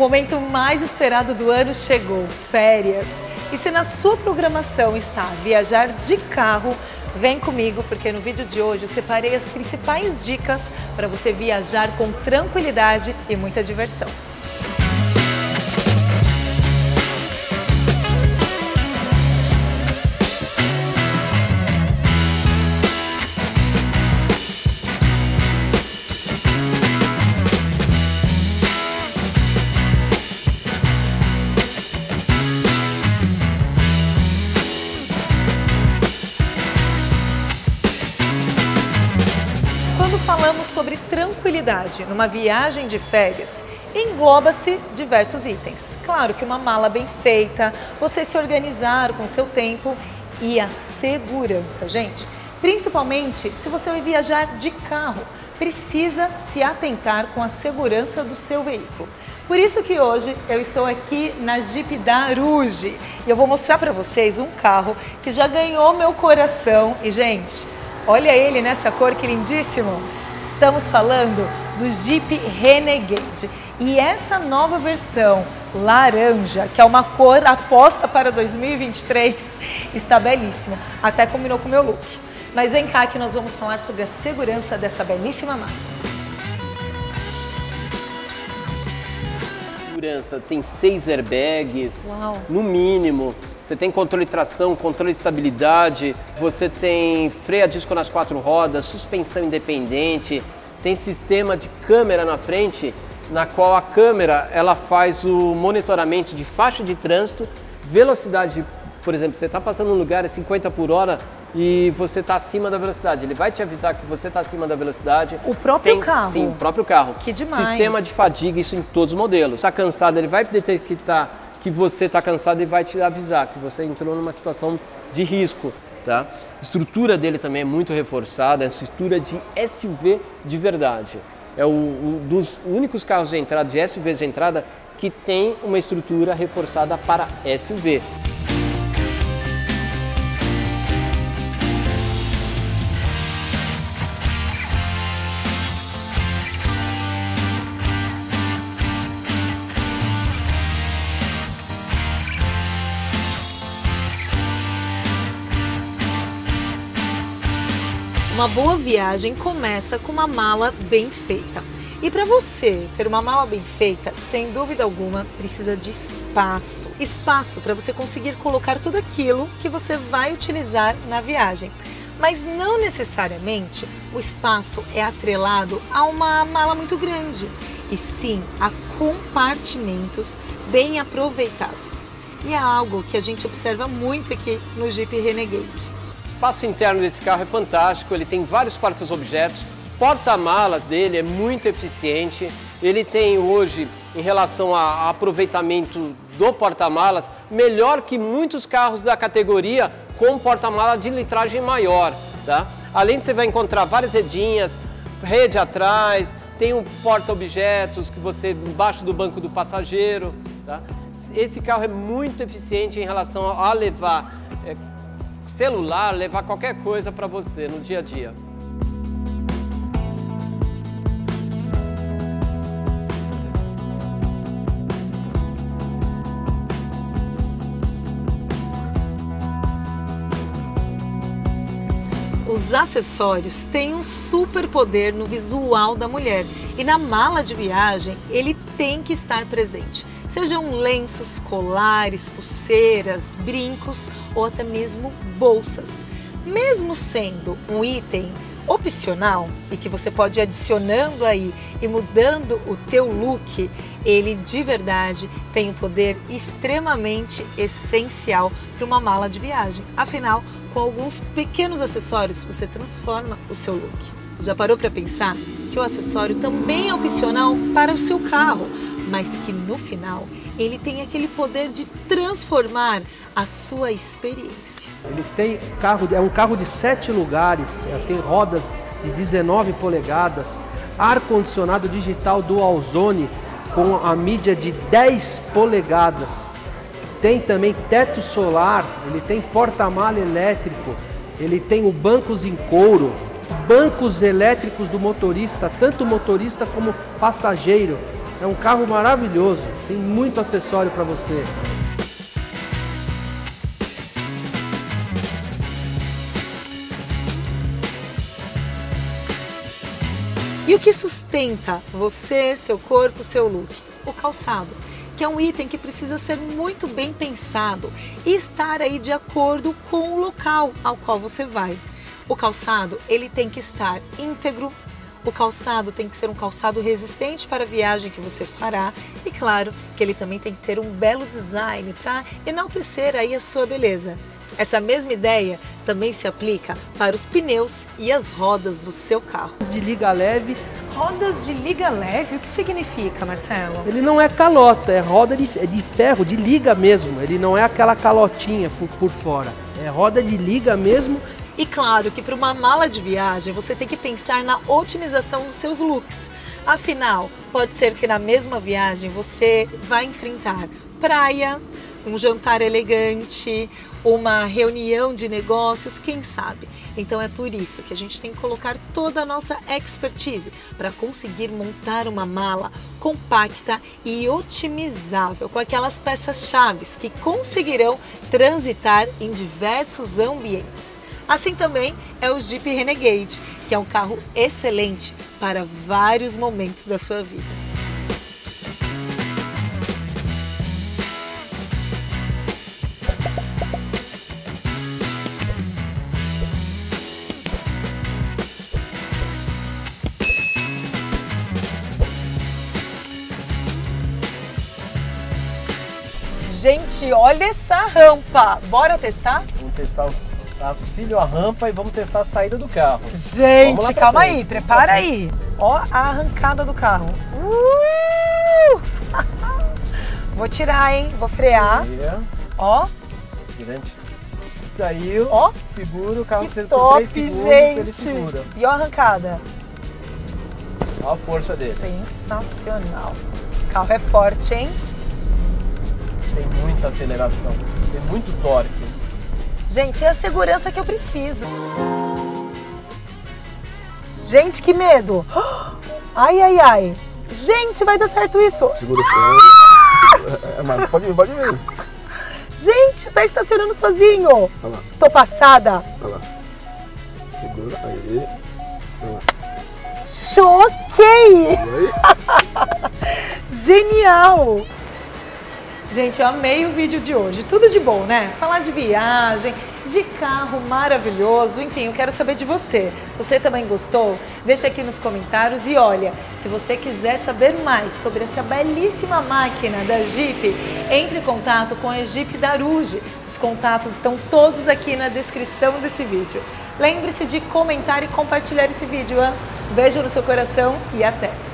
momento mais esperado do ano chegou, férias. E se na sua programação está viajar de carro, vem comigo porque no vídeo de hoje eu separei as principais dicas para você viajar com tranquilidade e muita diversão. Falamos sobre tranquilidade numa viagem de férias, engloba-se diversos itens. Claro que uma mala bem feita, você se organizar com seu tempo e a segurança, gente. Principalmente se você vai viajar de carro, precisa se atentar com a segurança do seu veículo. Por isso que hoje eu estou aqui na Jeep Daruge e eu vou mostrar para vocês um carro que já ganhou meu coração e gente, olha ele nessa cor que lindíssimo. Estamos falando do Jeep Renegade. E essa nova versão laranja, que é uma cor aposta para 2023, está belíssima. Até combinou com o meu look. Mas vem cá que nós vamos falar sobre a segurança dessa belíssima máquina. Segurança, tem seis airbags, Uau. no mínimo. Você tem controle de tração, controle de estabilidade, você tem freio a disco nas quatro rodas, suspensão independente, tem sistema de câmera na frente, na qual a câmera ela faz o monitoramento de faixa de trânsito, velocidade, por exemplo, você está passando um lugar a 50 por hora e você está acima da velocidade. Ele vai te avisar que você está acima da velocidade. O próprio Tem, carro? Sim, o próprio carro. Que demais. Sistema de fadiga, isso em todos os modelos. Está cansado, ele vai detectar que você está cansado e vai te avisar que você entrou numa situação de risco. Tá? A estrutura dele também é muito reforçada, é uma estrutura de SUV de verdade. É o dos únicos carros de entrada, de SUVs de entrada, que tem uma estrutura reforçada para SUV. Uma boa viagem começa com uma mala bem feita. E para você ter uma mala bem feita, sem dúvida alguma, precisa de espaço. Espaço para você conseguir colocar tudo aquilo que você vai utilizar na viagem. Mas não necessariamente o espaço é atrelado a uma mala muito grande, e sim a compartimentos bem aproveitados. E é algo que a gente observa muito aqui no Jeep Renegade espaço interno desse carro é fantástico, ele tem vários portas-objetos, porta-malas dele é muito eficiente, ele tem hoje, em relação a aproveitamento do porta-malas, melhor que muitos carros da categoria com porta-mala de litragem maior. Tá? Além de você vai encontrar várias redinhas, rede atrás, tem um porta-objetos que você embaixo do banco do passageiro. Tá? Esse carro é muito eficiente em relação a levar é, celular, levar qualquer coisa para você no dia a dia. Os acessórios têm um super poder no visual da mulher e na mala de viagem ele tem que estar presente. Sejam lenços, colares, pulseiras, brincos ou até mesmo bolsas. Mesmo sendo um item opcional e que você pode ir adicionando aí e mudando o teu look, ele de verdade tem um poder extremamente essencial para uma mala de viagem. Afinal, com alguns pequenos acessórios você transforma o seu look. Já parou para pensar que o acessório também é opcional para o seu carro, mas que no final ele tem aquele poder de transformar a sua experiência. Ele tem carro, é um carro de sete lugares, é, tem rodas de 19 polegadas, ar condicionado digital dual zone com a mídia de 10 polegadas tem também teto solar, ele tem porta-mala elétrico, ele tem o bancos em couro, bancos elétricos do motorista, tanto motorista como passageiro. É um carro maravilhoso, tem muito acessório para você. E o que sustenta você, seu corpo, seu look? O calçado, que é um item que precisa ser muito bem pensado e estar aí de acordo com o local ao qual você vai. O calçado, ele tem que estar íntegro, o calçado tem que ser um calçado resistente para a viagem que você fará e claro que ele também tem que ter um belo design para enaltecer aí a sua beleza. Essa mesma ideia também se aplica para os pneus e as rodas do seu carro. De liga leve. Rodas de liga leve, o que significa, Marcelo? Ele não é calota, é roda de, é de ferro, de liga mesmo. Ele não é aquela calotinha por, por fora. É roda de liga mesmo. E claro que para uma mala de viagem você tem que pensar na otimização dos seus looks. Afinal, pode ser que na mesma viagem você vai enfrentar praia, um jantar elegante, uma reunião de negócios, quem sabe? Então é por isso que a gente tem que colocar toda a nossa expertise para conseguir montar uma mala compacta e otimizável com aquelas peças chaves que conseguirão transitar em diversos ambientes. Assim também é o Jeep Renegade, que é um carro excelente para vários momentos da sua vida. Gente, olha essa rampa. Bora testar? Vamos testar os auxílio a rampa e vamos testar a saída do carro. Gente, calma frente. aí, prepara aí. Ó a arrancada do carro. Uh! Vou tirar, hein? Vou frear. Ó. Grande. Saiu. Ó. Segura o carro que top, segundos, gente. E ó a arrancada. Ó a força dele. Sensacional. O carro é forte, hein? tem muita aceleração, tem muito torque. Gente, é a segurança que eu preciso. Gente, que medo! Ai, ai, ai! Gente, vai dar certo isso! Segura o freio. É, mas pode vir, pode vir. Gente, tá estacionando sozinho! Olha lá. Tô passada! Olha lá. Segura, aí. Olha lá. Choquei! Genial! Gente, eu amei o vídeo de hoje. Tudo de bom, né? Falar de viagem, de carro maravilhoso, enfim, eu quero saber de você. Você também gostou? Deixa aqui nos comentários e olha, se você quiser saber mais sobre essa belíssima máquina da Jeep, entre em contato com a Jeep Daruge. Os contatos estão todos aqui na descrição desse vídeo. Lembre-se de comentar e compartilhar esse vídeo. Hein? Beijo no seu coração e até!